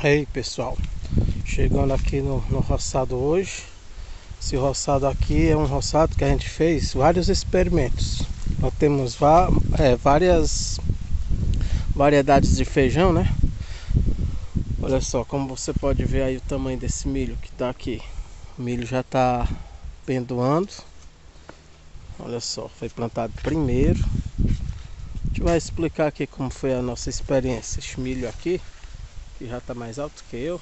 Aí pessoal, chegando aqui no, no roçado hoje. Esse roçado aqui é um roçado que a gente fez vários experimentos. Nós temos é, várias variedades de feijão, né? Olha só, como você pode ver aí o tamanho desse milho que tá aqui. O milho já tá pendoando. Olha só, foi plantado primeiro. A gente vai explicar aqui como foi a nossa experiência Esse milho aqui que já está mais alto que eu.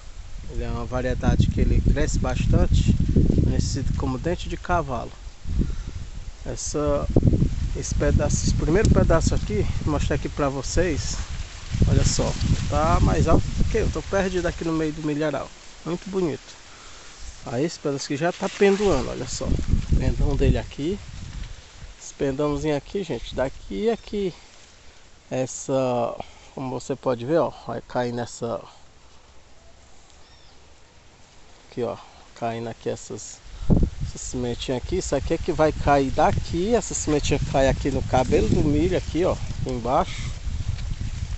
Ele é uma variedade que ele cresce bastante, conhecido como dente de cavalo. Essa, esse pedaço, esse primeiro pedaço aqui, vou mostrar aqui para vocês. Olha só, tá mais alto que eu, tô perdido aqui no meio do milharal. Muito bonito. Aí esse pedaço aqui já tá pendurando, olha só. Pendão dele aqui. Esse pendãozinho aqui, gente, daqui aqui essa como você pode ver, ó, vai cair nessa aqui, ó, caindo aqui essas essa sementinha aqui, isso aqui é que vai cair daqui, essa sementinha cai aqui no cabelo do milho aqui, ó, embaixo.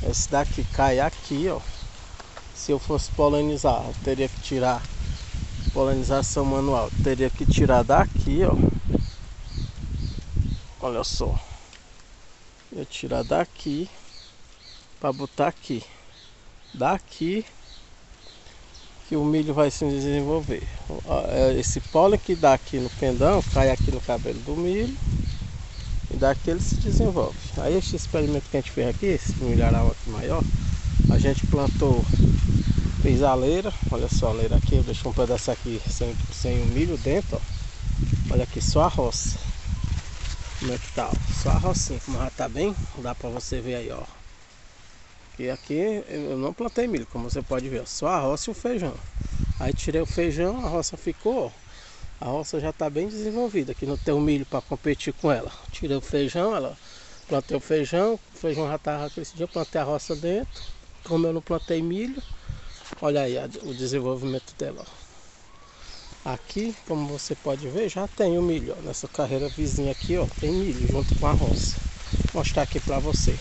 Esse daqui cai aqui, ó. Se eu fosse polinizar, eu teria que tirar polinização manual, eu teria que tirar daqui, ó. Olha só. Eu tirar daqui para botar aqui. Daqui que o milho vai se desenvolver. É, esse pólen que dá aqui no pendão cai aqui no cabelo do milho e daqui ele se desenvolve. Aí este experimento que a gente fez aqui, esse milharal aqui maior, a gente plantou, fez a leira, olha só a leira aqui, eu deixei um pedaço aqui sem, sem o milho dentro, ó. olha aqui só a roça. Como é que tá? Ó. Só a rocinha, como já tá bem, dá pra você ver aí, ó. E aqui eu não plantei milho, como você pode ver, só a roça e o feijão. Aí tirei o feijão, a roça ficou, a roça já está bem desenvolvida, aqui não tem o milho para competir com ela. Tirei o feijão, ela plantei o feijão, o feijão já estava crescidinho, eu plantei a roça dentro. Como eu não plantei milho, olha aí o desenvolvimento dela. Aqui, como você pode ver, já tem o milho, ó, nessa carreira vizinha aqui, ó, tem milho junto com a roça. Vou mostrar aqui para você.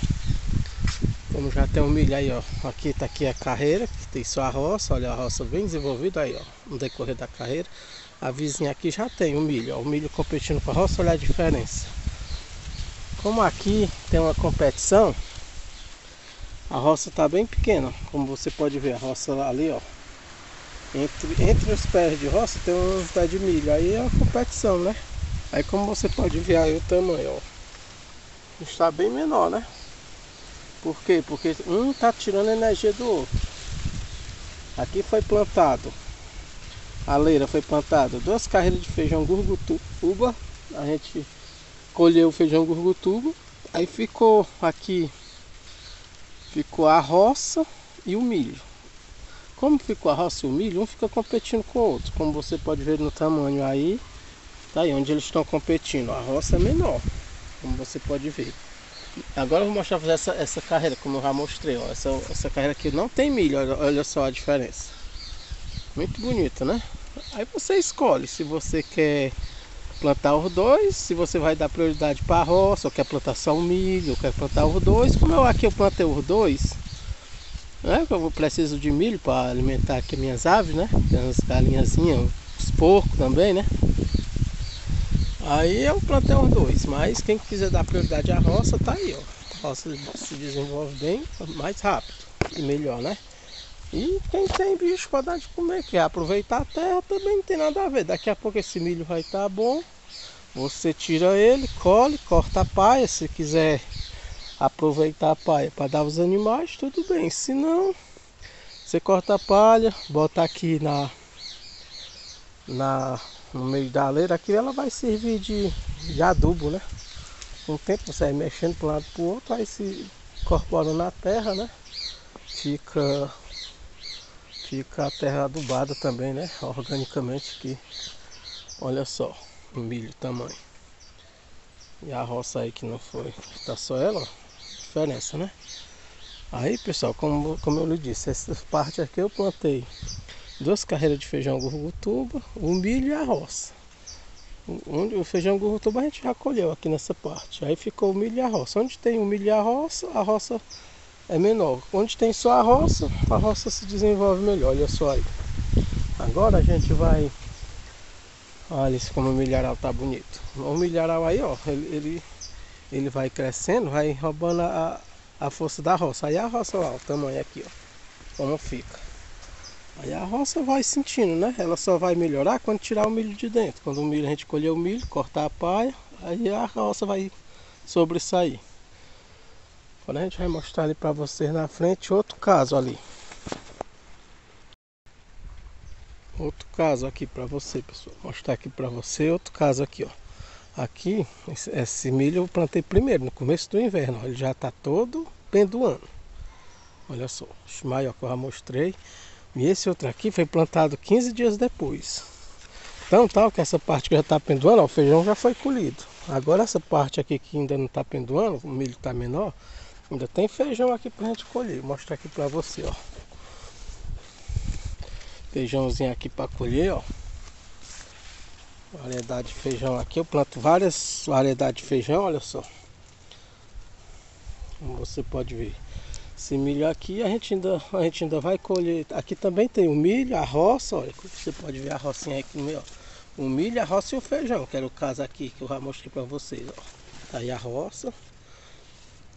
Como já tem um milho aí, ó. Aqui tá aqui a carreira, que tem só a roça, olha a roça bem desenvolvida aí, ó. No decorrer da carreira. A vizinha aqui já tem o milho, ó. O milho competindo com a roça, olha a diferença. Como aqui tem uma competição, a roça tá bem pequena, como você pode ver, a roça ali, ó. Entre, entre os pés de roça tem uns pés de milho, aí é uma competição, né? Aí como você pode ver aí o tamanho, ó. Está bem menor, né? Por quê? Porque um está tirando energia do outro. Aqui foi plantado, a leira foi plantada duas carreiras de feijão gurgutuba. A gente colheu o feijão gurgutuba. Aí ficou aqui, ficou a roça e o milho. Como ficou a roça e o milho, um fica competindo com o outro. Como você pode ver no tamanho aí, tá aí onde eles estão competindo. A roça é menor, como você pode ver. Agora eu vou mostrar pra essa, essa carreira, como eu já mostrei, ó. Essa, essa carreira aqui não tem milho, olha, olha só a diferença. Muito bonita, né? Aí você escolhe se você quer plantar os dois, se você vai dar prioridade para a roça, ou quer plantar só o milho, ou quer plantar os dois. Como eu aqui eu plantei os dois, né? Eu preciso de milho para alimentar aqui minhas aves, né? Tem as galinhazinhas, os porcos também, né? Aí eu plantei os dois, mas quem quiser dar prioridade à roça, tá aí, ó. A roça se desenvolve bem, mais rápido e melhor, né? E quem tem bicho para dar de comer, quer aproveitar a terra, também não tem nada a ver. Daqui a pouco esse milho vai estar tá bom. Você tira ele, colhe, corta a paia. Se quiser aproveitar a paia para dar aos animais, tudo bem. Se não, você corta a palha, bota aqui na, na no meio da leira, aqui ela vai servir de, de adubo, né? Com o tempo você vai mexendo para um lado para o outro, aí se incorpora na terra, né? Fica, fica a terra adubada também, né? Organicamente aqui. Olha só o milho tamanho. E a roça aí que não foi, tá só ela, diferença, né? Aí pessoal, como, como eu lhe disse, essa parte aqui eu plantei duas carreiras de feijão gurgutuba, o milho e a roça. Onde o feijão gurgutuba a gente já colheu aqui nessa parte. Aí ficou o milho e a roça. Onde tem o milho e a roça, a roça é menor. Onde tem só a roça, a roça se desenvolve melhor. Olha só aí. Agora a gente vai. Olha como o milharal tá bonito. O milharal aí, ó, ele, ele, ele vai crescendo, vai roubando a, a força da roça. Aí a roça lá, o tamanho aqui, ó. Como fica. Aí a roça vai sentindo, né? Ela só vai melhorar quando tirar o milho de dentro. Quando o milho a gente colher o milho, cortar a paia, aí a roça vai sobressair. Agora a gente vai mostrar ali para vocês na frente outro caso ali. Outro caso aqui para você, pessoal. Vou mostrar aqui para você outro caso aqui, ó. Aqui, esse, milho eu plantei primeiro, no começo do inverno. Ele já está todo pendoando. Olha só, o maior que eu já mostrei. E esse outro aqui foi plantado 15 dias depois. Então, tal que essa parte que já está pendoando, ó, o feijão já foi colhido. Agora essa parte aqui que ainda não está pendoando, o milho está menor, ainda tem feijão aqui para a gente colher. Vou mostrar aqui para você, ó. Feijãozinho aqui para colher, ó. Variedade de feijão aqui. Eu planto várias variedades de feijão, olha só. Como você pode ver. Esse milho aqui a gente ainda, a gente ainda vai colher. Aqui também tem o milho, a roça, olha, você pode ver a rocinha aqui no meio, ó. O milho, a roça e o feijão, que era o caso aqui que eu já mostrei para vocês, ó. Tá aí a roça,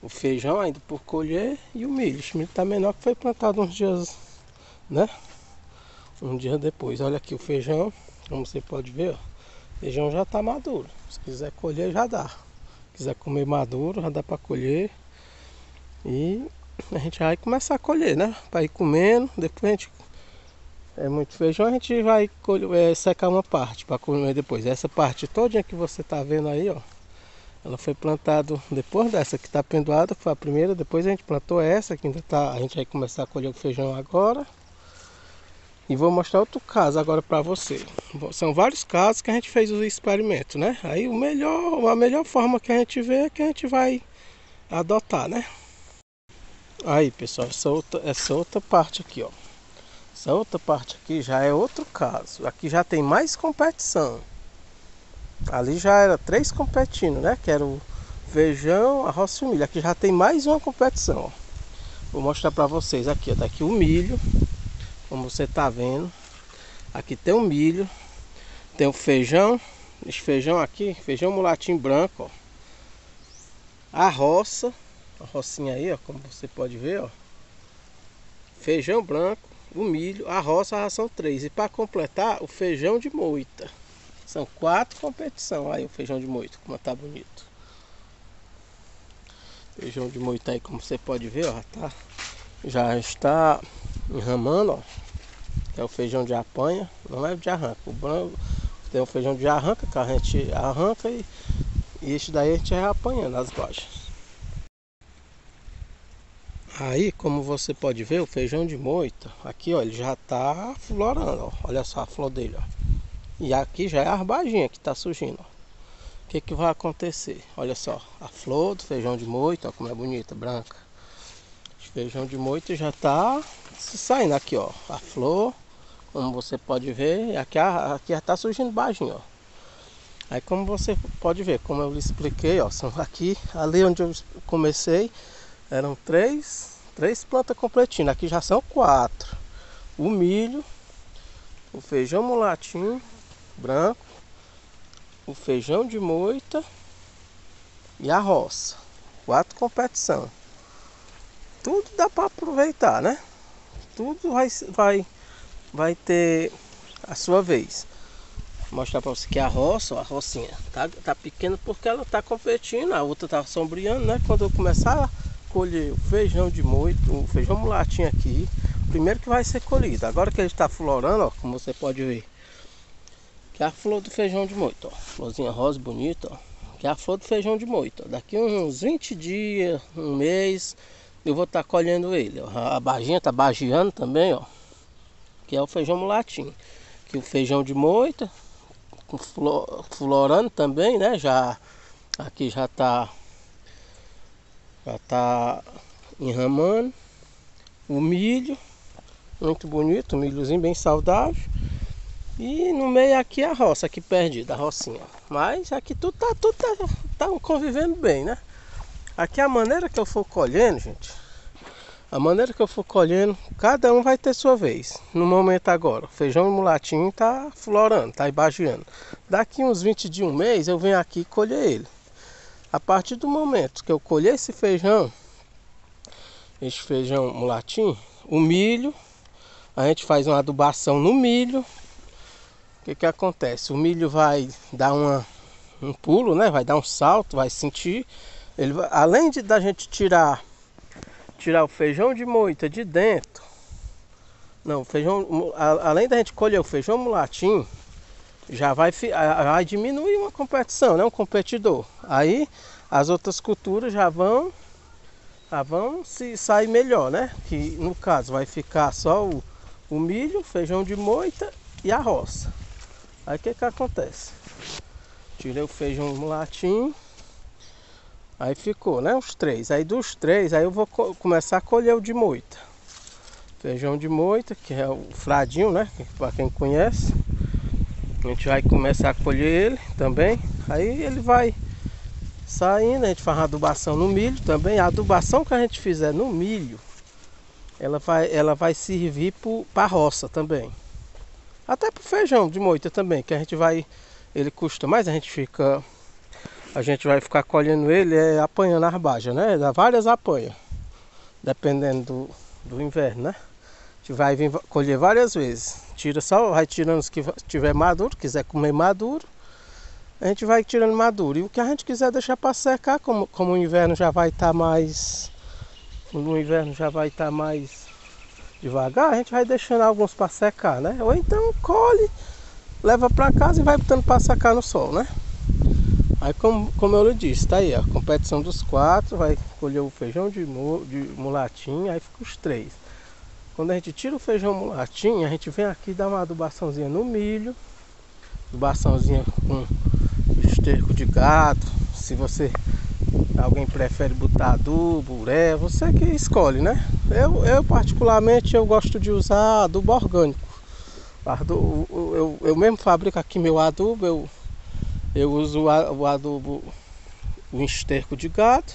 o feijão ainda por colher e o milho. O milho tá menor que foi plantado uns dias, né? Um dia depois. Olha aqui o feijão, como você pode ver, ó. O feijão já tá maduro. Se quiser colher, já dá. Se quiser comer maduro, já dá para colher. E a gente vai começar a colher, né? Ir comendo, depois a gente é muito feijão, a gente vai colher, é, secar uma parte para comer depois. Essa parte toda que você tá vendo aí, ó, ela foi plantada depois dessa que está pendoada, foi a primeira, depois a gente plantou essa que ainda tá, a gente vai começar a colher o feijão agora. E vou mostrar outro caso agora para você. São vários casos que a gente fez o experimento, né? Aí o melhor, a melhor forma que a gente vê é que a gente vai adotar, né? Aí pessoal, essa outra, essa outra parte aqui, ó. Essa outra parte aqui já é outro caso. Aqui já tem mais competição. Ali já era três competindo, né? Que era o feijão, a roça e milho. Aqui já tem mais uma competição. Ó. Vou mostrar para vocês aqui, ó. Daqui o milho, como você tá vendo. Aqui tem o milho, tem o feijão. Esse feijão aqui, feijão mulatinho branco, ó. A roça a rocinha aí, ó, como você pode ver, ó. Feijão branco, o milho, a roça, a ração 3. E para completar, o feijão de moita. São quatro competições. Aí o feijão de moita, como tá bonito. Feijão de moita aí, como você pode ver, ó, tá, já está enramando, ó. É o feijão de apanha, não é de arranca. O branco tem o feijão de arranca, que a gente arranca e, e este daí a gente vai apanhando as baixas. Aí, como você pode ver, o feijão de moita, aqui ó, ele já tá florando, ó. Olha só a flor dele, ó. E aqui já é a arbaginha que tá surgindo, ó. O que que vai acontecer? Olha só, a flor do feijão de moita, ó, como é bonita, branca. O feijão de moita já tá saindo aqui, ó. A flor, como você pode ver, aqui, aqui já tá surgindo baixinho, ó. Aí como você pode ver, como eu lhe expliquei, ó, são aqui, ali onde eu comecei, eram três Três plantas completinhas. Aqui já são quatro. O milho, o feijão mulatinho branco, o feijão de moita e a roça. Quatro competição. Tudo dá para aproveitar, né? Tudo vai, vai, vai ter a sua vez. Vou mostrar para você que a roça, ó, a rocinha, tá, tá pequena porque ela tá competindo, a outra tá sombreando, né? Quando eu começar colher o feijão de moito, o feijão mulatinho aqui, primeiro que vai ser colhido. Agora que ele está florando, ó, como você pode ver, que é a flor do feijão de moito, ó, florzinha rosa bonita, ó, que é a flor do feijão de moito. Ó. Daqui uns 20 dias, um mês, eu vou estar tá colhendo ele. Ó. A baginha está bagiando também, ó, que é o feijão mulatinho. Que o feijão de moita, florando também, né? Já aqui já está já tá enramando. O milho, muito bonito, um milhozinho bem saudável. E no meio aqui a roça, aqui perdida, a rocinha. Mas aqui tudo tá, tudo tá, tá convivendo bem, né? Aqui a maneira que eu for colhendo, gente, A maneira que eu for colhendo, cada um vai ter sua vez. No momento agora, feijão mulatinho tá florando, tá embaixando. Daqui uns 20 de um mês eu venho aqui colher ele. A partir do momento que eu colher esse feijão, esse feijão mulatinho, o milho, a gente faz uma adubação no milho. O que que acontece? O milho vai dar uma, um pulo, né? Vai dar um salto, vai sentir. Ele vai, além de da gente tirar tirar o feijão de moita de dentro. Não, feijão, além da gente colher o feijão mulatinho, já vai, vai diminuir uma competição, né? Um competidor. Aí as outras culturas já vão, já vão se sair melhor, né? Que no caso vai ficar só o, o milho, feijão de moita e a roça. Aí o que que acontece? Tirei o feijão mulatinho. Aí ficou, né? Os três. Aí dos três, aí eu vou co começar a colher o de moita. Feijão de moita, que é o fradinho, né? Para quem conhece. A gente vai começar a colher ele também. Aí ele vai saindo, a gente faz adubação no milho também. A adubação que a gente fizer no milho, ela vai, ela vai servir para roça também. Até para feijão de moita também, que a gente vai. Ele custa mais, a gente fica a gente vai ficar colhendo ele é, apanhando as bajas, né? Dá várias apanhas, dependendo do, do inverno, né? A gente vai vir colher várias vezes. Tira só, vai tirando os que tiver maduro, quiser comer maduro, a gente vai tirando maduro. E o que a gente quiser deixar para secar, como, como o inverno já vai estar tá mais. No inverno já vai estar tá mais devagar, a gente vai deixando alguns para secar, né? Ou então colhe, leva para casa e vai botando para secar no sol, né? Aí como, como eu lhe disse, tá aí a competição dos quatro, vai colher o feijão de, de mulatinho, aí fica os três. Quando a gente tira o feijão mulatinho, a gente vem aqui dar uma adubaçãozinha no milho, adubaçãozinha com esterco de gato, se você alguém prefere botar adubo, uré, você que escolhe, né? Eu, eu particularmente eu gosto de usar adubo orgânico. Eu, eu, eu mesmo fabrico aqui meu adubo, eu eu uso o adubo, o esterco de gado,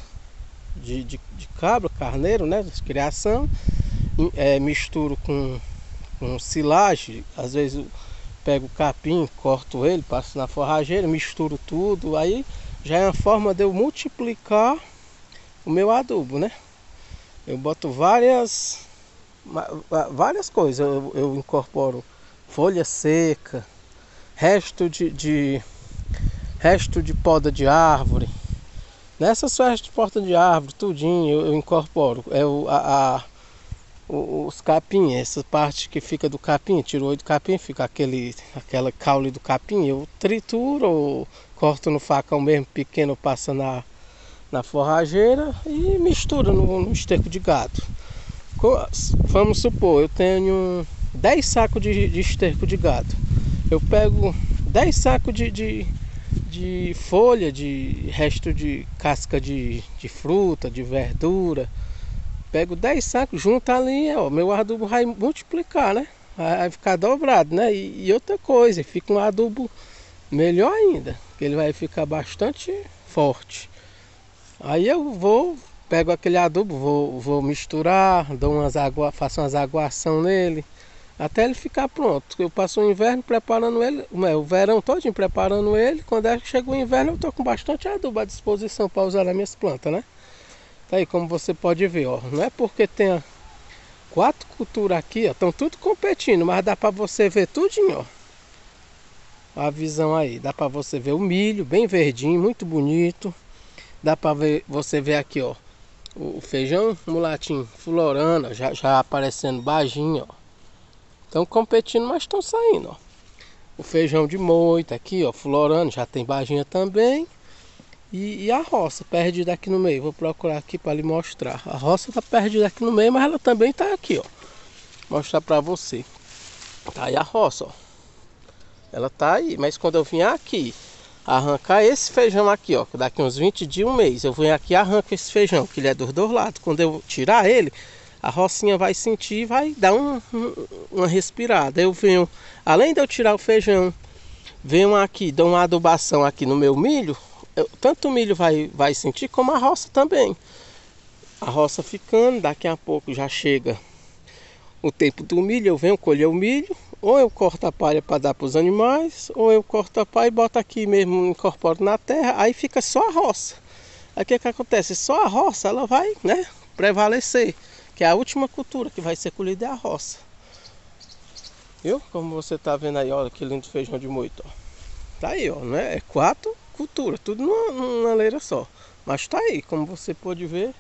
de, de, de cabra, carneiro, né? De criação. É, misturo com, com silagem, às vezes pego o capim, corto ele, passo na forrageira, misturo tudo, aí já é uma forma de eu multiplicar o meu adubo, né? Eu boto várias várias coisas, eu, eu incorporo folha seca, resto de, de resto de poda de árvore. Nessas restos de poda de árvore, tudinho eu, eu incorporo. É a, a os capim, essa parte que fica do capim, tiro o do capim, fica aquele, aquela caule do capim, eu trituro ou corto no facão mesmo pequeno, passa na, na forrageira e misturo no, no esterco de gado. Vamos supor, eu tenho 10 sacos de, de esterco de gado. Eu pego 10 sacos de, de de folha, de resto de casca de, de fruta, de verdura. Pego 10 sacos, junto ali, ó, meu adubo vai multiplicar, né? Vai ficar dobrado, né? E, e outra coisa, fica um adubo melhor ainda, que ele vai ficar bastante forte. Aí eu vou, pego aquele adubo, vou, vou misturar, dou umas água, faço umas aguação nele até ele ficar pronto. Eu passo o inverno preparando ele, o verão todo preparando ele. Quando é chega o inverno, eu estou com bastante adubo à disposição para usar nas minhas plantas, né? Tá aí como você pode ver, ó. Não é porque tem quatro culturas aqui, ó, estão tudo competindo, mas dá para você ver tudinho, ó. A visão aí, dá para você ver o milho bem verdinho, muito bonito. Dá para ver, você ver aqui, ó, o feijão mulatinho florando, já, já aparecendo baginho, ó. Estão competindo, mas estão saindo, ó. O feijão de moita aqui, ó, florando, já tem baginha também. E, e, a roça perdida aqui no meio. Vou procurar aqui para lhe mostrar. A roça tá perdida aqui no meio, mas ela também tá aqui, ó. Mostrar para você. Tá aí a roça, ó. Ela tá aí, mas quando eu vim aqui arrancar esse feijão aqui, ó, daqui uns 20 dias, um mês, eu venho aqui e arranco esse feijão, que ele é dos dois lados. Quando eu tirar ele, a rocinha vai sentir vai dar um, um, uma respirada. Eu venho, além de eu tirar o feijão, venho aqui, dou uma adubação aqui no meu milho, tanto o milho vai, vai sentir como a roça também. a roça ficando, daqui a pouco já chega o tempo do milho, eu venho colher o milho, ou eu corto a palha para dar para os animais, ou eu corto a palha e boto aqui mesmo, incorporo na terra, aí fica só a roça. Aí o que, que acontece? Só a roça ela vai né, prevalecer, que é a última cultura que vai ser colhida é a roça. Viu? Como você está vendo aí, olha que lindo feijão de moito. Ó. Tá aí, ó, né? É quatro culturas, tudo numa, numa leira só. Mas tá aí, como você pode ver,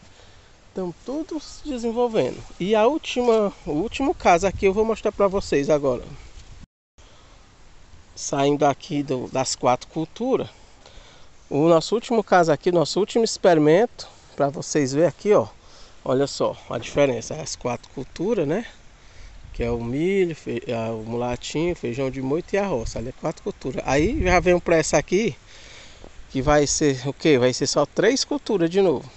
Estão todos desenvolvendo. E a última, o último caso aqui eu vou mostrar para vocês agora. Saindo aqui do, das quatro culturas. O nosso último caso aqui, nosso último experimento, para vocês verem aqui, ó. Olha só a diferença, as quatro culturas, né? Que é o milho, fe... o mulatinho, feijão de moito e a roça. Ali é quatro culturas. Aí já vem para essa aqui, que vai ser o que? Vai ser só três culturas de novo.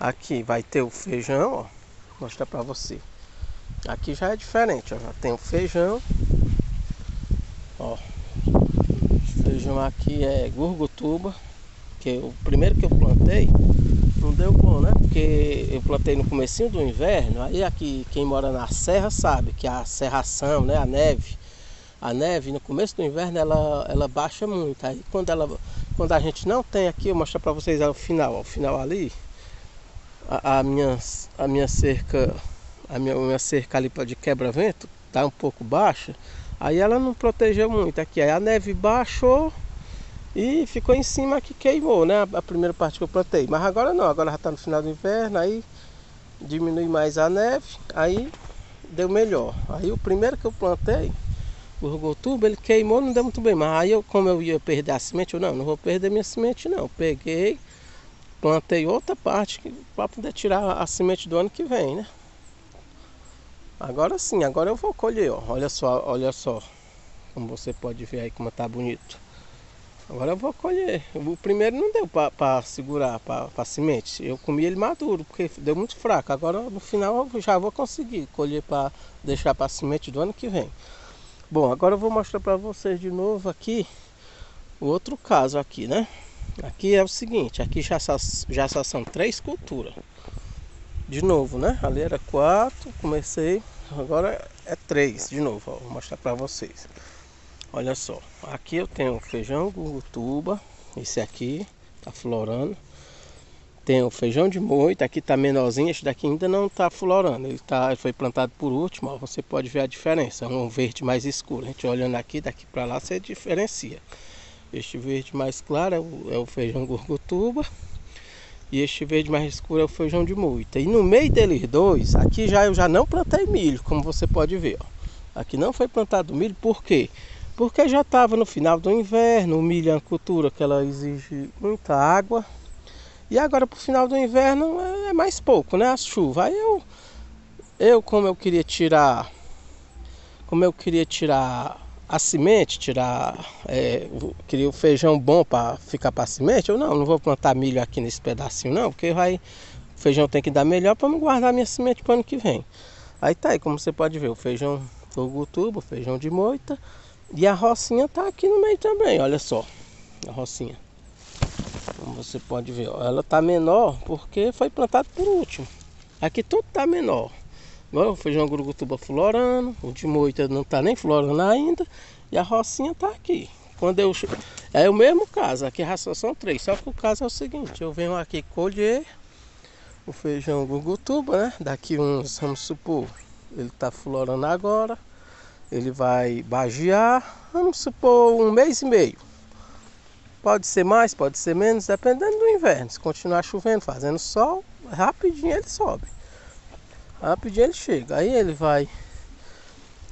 Aqui vai ter o feijão, ó. Vou mostrar pra você. Aqui já é diferente, ó. Já tem o feijão. Ó. Feijão aqui é gurgutuba. Que o primeiro que eu plantei não deu bom, né? Porque eu plantei no comecinho do inverno. Aí aqui quem mora na serra sabe que a serração, né? A neve. A neve no começo do inverno ela, ela baixa muito. Aí quando ela quando a gente não tem aqui, eu vou mostrar para vocês o final, ó, o final ali. A, a, minha, a minha cerca a minha, minha cerca ali de quebra-vento tá um pouco baixa. Aí ela não protegeu muito. Aqui aí a neve baixou e ficou em cima que queimou né? A, a primeira parte que eu plantei. Mas agora não agora já está no final do inverno aí diminui mais a neve aí deu melhor. Aí o primeiro que eu plantei o rogotuba ele queimou não deu muito bem mas aí eu como eu ia perder a semente eu não não vou perder minha semente não peguei plantei outra parte para poder tirar a semente do ano que vem, né? Agora sim, agora eu vou colher, ó. Olha só, olha só. Como você pode ver aí como tá bonito. Agora eu vou colher. O primeiro não deu para segurar para semente. Eu comi ele maduro, porque deu muito fraco. Agora no final eu já vou conseguir colher para deixar para semente do ano que vem. Bom, agora eu vou mostrar para vocês de novo aqui o outro caso aqui, né? Aqui é o seguinte, aqui já já só são três culturas. De novo, né? Ali era quatro, comecei, agora é três de novo, ó, vou mostrar para vocês. Olha só, aqui eu tenho feijão gugutuba, esse aqui tá florando. Tem o feijão de moita, aqui tá menorzinho, esse daqui ainda não tá florando. Ele, tá, foi plantado por último, ó, você pode ver a diferença, é um verde mais escuro. A gente olhando aqui, daqui para lá, você diferencia. Este verde mais claro é o, é o feijão gurgutuba. E este verde mais escuro é o feijão de moita. E no meio deles dois, aqui já eu já não plantei milho, como você pode ver. Ó. Aqui não foi plantado milho, por quê? Porque já estava no final do inverno, o milho é uma cultura que ela exige muita água. E agora para o final do inverno é, é mais pouco, né? A chuva. Aí eu, eu como eu queria tirar, como eu queria tirar a semente, tirar, é, queria o feijão bom para ficar para semente, eu não, não vou plantar milho aqui nesse pedacinho não, porque vai, o feijão tem que dar melhor para me guardar minha semente para o ano que vem. Aí tá aí, como você pode ver, o feijão fogotubo, o feijão de moita e a rocinha tá aqui no meio também, olha só, a rocinha. Como você pode ver, ó, ela tá menor porque foi plantado por último. Aqui tudo tá menor. Agora o feijão gurugutuba florando, o de moita não está nem florando ainda e a rocinha está aqui. Quando eu é o mesmo caso, aqui só são três, só que o caso é o seguinte, eu venho aqui colher o feijão gurugutuba, né? Daqui uns, vamos supor, ele está florando agora, ele vai bagiar, vamos supor um mês e meio. Pode ser mais, pode ser menos, dependendo do inverno. Se continuar chovendo, fazendo sol, rapidinho ele sobe. Rapidinho ele chega. Aí ele vai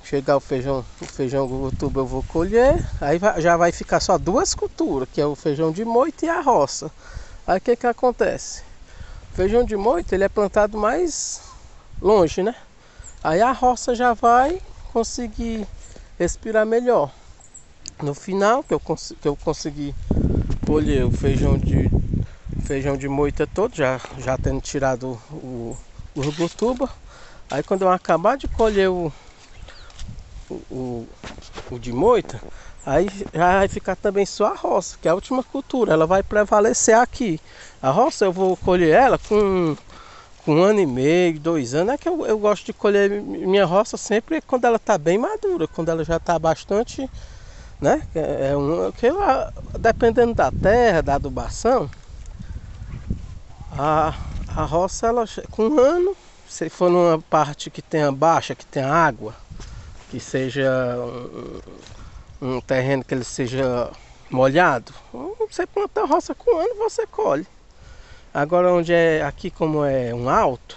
chegar o feijão, o feijão gutuba eu vou colher. Aí já vai ficar só duas culturas, que é o feijão de moita e a roça. Aí o que que acontece? O feijão de moita ele é plantado mais longe, né? Aí a roça já vai conseguir respirar melhor. No final que eu, que eu consegui colher o feijão de feijão de moita todo, já, já tendo tirado o, Urgutuba. Aí quando eu acabar de colher o, o, o, o de moita, aí já vai ficar também só a roça, que é a última cultura, ela vai prevalecer aqui. A roça eu vou colher ela com com um ano e meio, dois anos, é que eu, eu gosto de colher minha roça sempre quando ela está bem madura, quando ela já está bastante, né? É, um, que eu, dependendo da terra, da adubação, a, a roça, ela, com um ano, se for numa parte que tenha baixa, que tenha água, que seja um, um terreno que ele seja molhado, você planta a roça com um ano, você colhe. Agora onde é aqui como é um alto,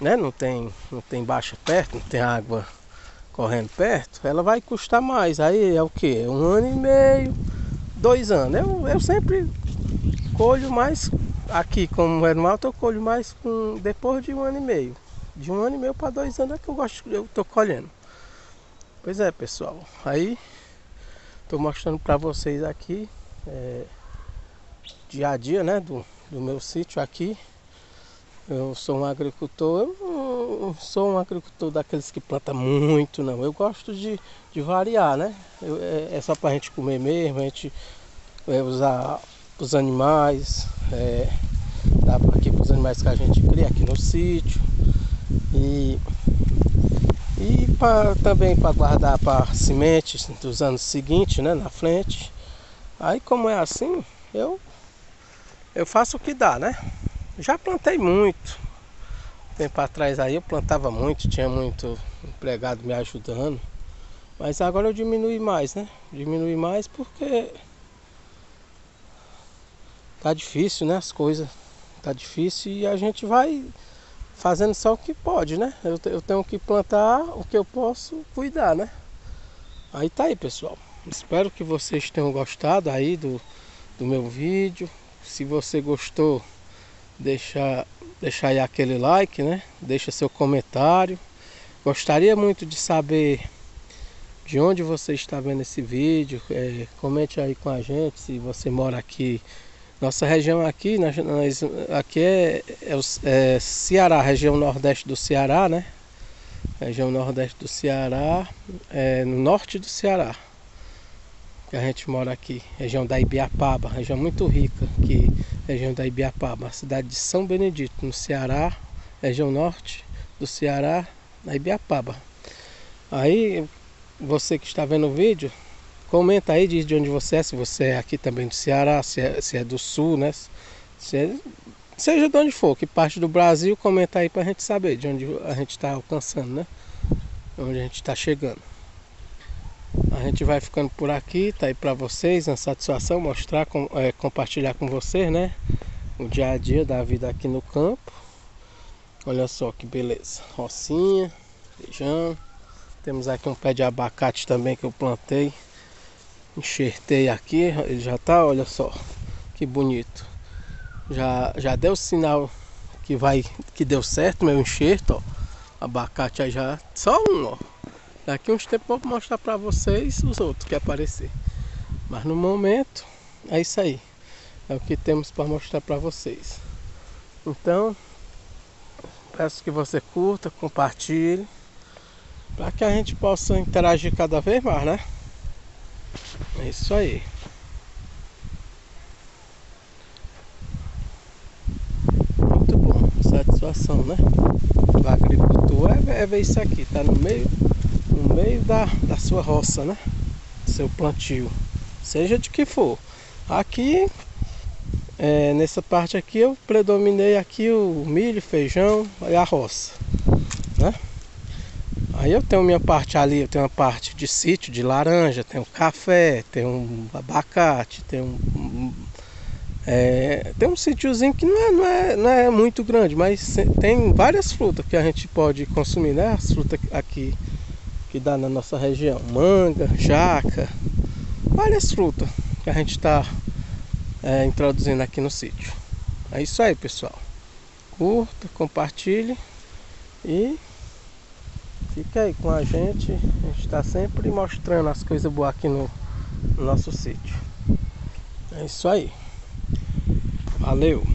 né? Não tem, não tem baixa perto, não tem água correndo perto, ela vai custar mais. Aí é o que? Um ano e meio, dois anos. Eu, eu sempre colho mais aqui como é no alto, eu colho mais com, depois de um ano e meio. De um ano e meio para dois anos é que eu gosto, eu tô colhendo. Pois é pessoal, aí tô mostrando para vocês aqui é, dia a dia né, do, do meu sítio aqui. Eu sou um agricultor, eu não sou um agricultor daqueles que planta muito, não. Eu gosto de, de variar, né? Eu, é, é, só pra gente comer mesmo, a gente é, usar os animais, é, dá aqui para os animais que a gente cria aqui no sítio. E, e pra, também para guardar para sementes dos anos seguintes, né? Na frente. Aí como é assim, eu eu faço o que dá, né? Já plantei muito. Tempo atrás aí eu plantava muito, tinha muito empregado me ajudando. Mas agora eu diminui mais, né? Diminui mais porque tá difícil, né? As coisas tá difícil e a gente vai fazendo só o que pode, né? Eu, eu tenho que plantar o que eu posso cuidar, né? Aí tá aí, pessoal. Espero que vocês tenham gostado aí do, do meu vídeo. Se você gostou, deixa, deixa aí aquele like, né? Deixa seu comentário. Gostaria muito de saber de onde você está vendo esse vídeo. É, comente aí com a gente se você mora aqui. Nossa região aqui, nós, nós aqui é, é, é Ceará, região nordeste do Ceará, né? Região nordeste do Ceará, é, no norte do Ceará que a gente mora aqui, região da Ibiapaba, região muito rica, que região da Ibiapaba, cidade de São Benedito, no Ceará, região norte do Ceará, na Ibiapaba. Aí, você que está vendo o vídeo, comenta aí, diz de onde você é, se você é aqui também do Ceará, se é, se é do sul, né? É, seja de onde for, que parte do Brasil, comenta aí para a gente saber de onde a gente está alcançando, né? Onde a gente está chegando. A gente vai ficando por aqui, tá aí para vocês, uma satisfação mostrar, com, é, compartilhar com vocês, né? O dia a dia da vida aqui no campo. Olha só que beleza, rocinha, feijão. Temos aqui um pé de abacate também que eu plantei. Enxertei aqui, ele já tá, olha só, que bonito. Já, já deu sinal que vai, que deu certo meu enxerto, ó. Abacate aí já, só um, ó. Daqui uns tempos vou mostrar para vocês os outros que aparecer. Mas no momento é isso aí. É o que temos para mostrar para vocês. Então, peço que você curta, compartilhe, para que a gente possa interagir cada vez mais, né? É isso aí. Muito bom, satisfação, né? O agricultor é, é ver isso aqui, tá no meio no meio da, da sua roça, né? Seu plantio, seja de que for. Aqui, é, nessa parte aqui, eu predominei aqui o milho, feijão e a roça, né? Aí eu tenho minha parte ali, eu tenho uma parte de sítio, de laranja, tenho café, tenho um abacate, tenho é, tem um sítiozinho que não é, não, é, não é muito grande, mas tem várias frutas que a gente pode consumir, né? As frutas aqui que dá na nossa região. Manga, jaca, várias frutas que a gente está é, introduzindo aqui no sítio. É isso aí, pessoal. Curta, compartilhe e fique aí com a gente. A gente está sempre mostrando as coisas boas aqui no, no nosso sítio. É isso aí. Valeu!